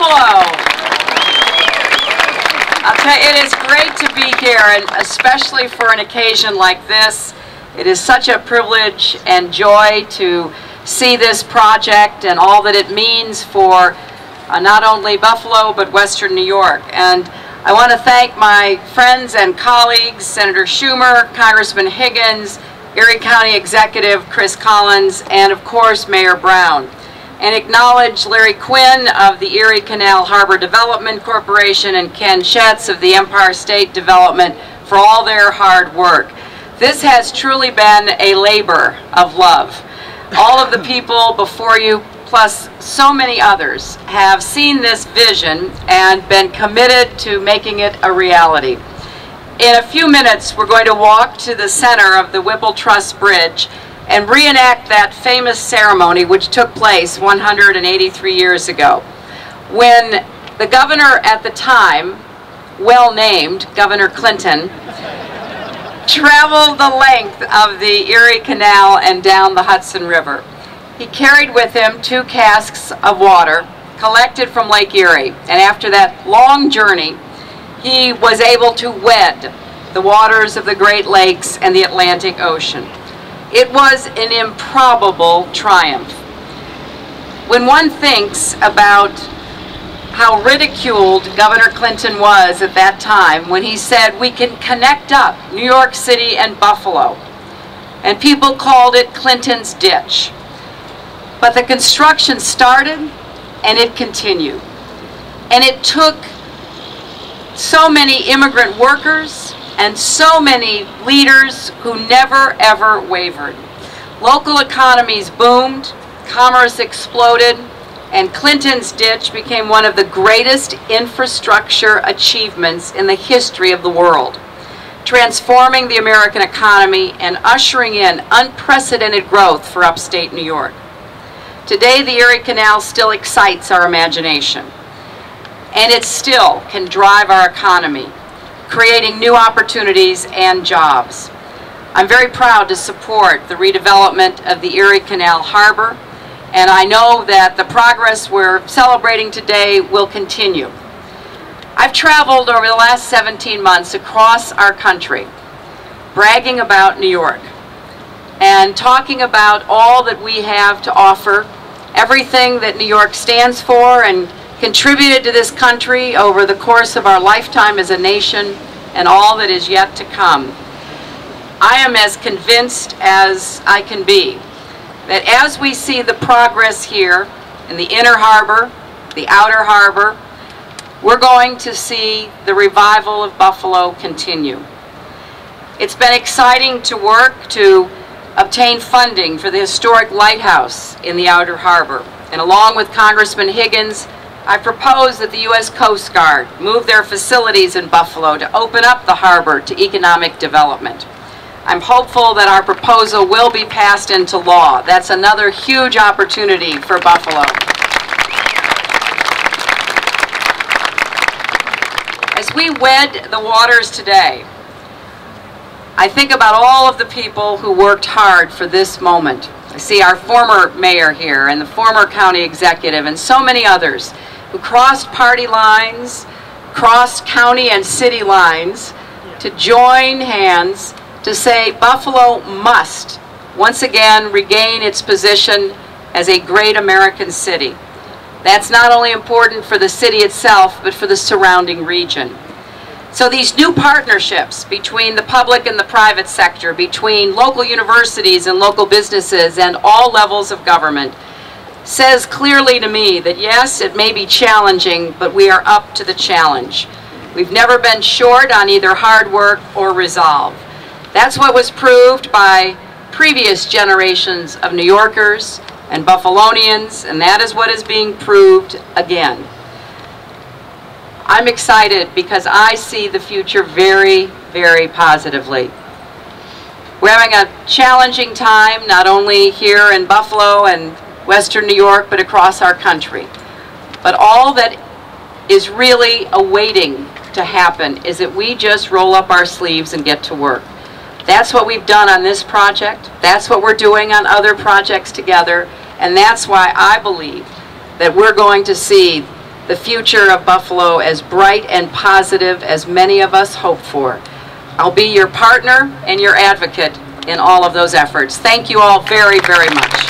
Buffalo. You, it is great to be here, and especially for an occasion like this. It is such a privilege and joy to see this project and all that it means for uh, not only Buffalo, but Western New York. And I want to thank my friends and colleagues, Senator Schumer, Congressman Higgins, Erie County Executive Chris Collins, and of course Mayor Brown. And acknowledge Larry Quinn of the Erie Canal Harbor Development Corporation and Ken Schoetz of the Empire State Development for all their hard work. This has truly been a labor of love. All of the people before you plus so many others, have seen this vision and been committed to making it a reality. In a few minutes, we're going to walk to the center of the Whipple Truss Bridge and reenact that famous ceremony which took place 183 years ago when the governor at the time, well named Governor Clinton, traveled the length of the Erie Canal and down the Hudson River. He carried with him two casks of water collected from Lake Erie. And after that long journey, he was able to wed the waters of the Great Lakes and the Atlantic Ocean. It was an improbable triumph. When one thinks about how ridiculed Governor Clinton was at that time when he said we can connect up New York City and Buffalo. And people called it Clinton's Ditch. But the construction started and it continued. And it took so many immigrant workers and so many leaders who never ever wavered. Local economies boomed, commerce exploded, and Clinton's Ditch became one of the greatest infrastructure achievements in the history of the world, transforming the American economy and ushering in unprecedented growth for upstate New York. Today, the Erie Canal still excites our imagination, and it still can drive our economy, creating new opportunities and jobs. I'm very proud to support the redevelopment of the Erie Canal Harbor, and I know that the progress we're celebrating today will continue. I've traveled over the last 17 months across our country, bragging about New York and talking about all that we have to offer everything that New York stands for and contributed to this country over the course of our lifetime as a nation and all that is yet to come. I am as convinced as I can be that as we see the progress here in the inner harbor, the outer harbor, we're going to see the revival of Buffalo continue. It's been exciting to work to obtain funding for the historic lighthouse in the Outer Harbor. And along with Congressman Higgins, I propose that the U.S. Coast Guard move their facilities in Buffalo to open up the harbor to economic development. I'm hopeful that our proposal will be passed into law. That's another huge opportunity for Buffalo. As we wed the waters today, I think about all of the people who worked hard for this moment. I see our former mayor here and the former county executive and so many others who crossed party lines, crossed county and city lines to join hands to say Buffalo must once again regain its position as a great American city. That's not only important for the city itself, but for the surrounding region. So these new partnerships between the public and the private sector, between local universities and local businesses and all levels of government, says clearly to me that yes, it may be challenging, but we are up to the challenge. We've never been short on either hard work or resolve. That's what was proved by previous generations of New Yorkers and Buffalonians, and that is what is being proved again. I'm excited because I see the future very, very positively. We're having a challenging time, not only here in Buffalo and Western New York, but across our country. But all that is really awaiting to happen is that we just roll up our sleeves and get to work. That's what we've done on this project. That's what we're doing on other projects together. And that's why I believe that we're going to see the future of Buffalo as bright and positive as many of us hope for. I'll be your partner and your advocate in all of those efforts. Thank you all very, very much.